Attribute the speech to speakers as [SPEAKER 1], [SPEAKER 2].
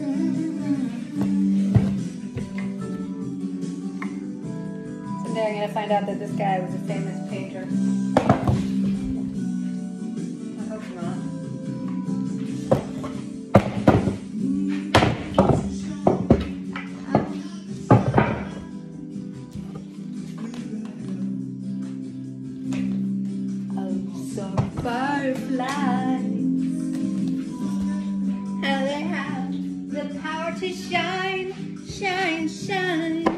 [SPEAKER 1] Someday I'm gonna find out that this guy was a famous painter. I hope not. Oh, some fireflies. to shine, shine, shine.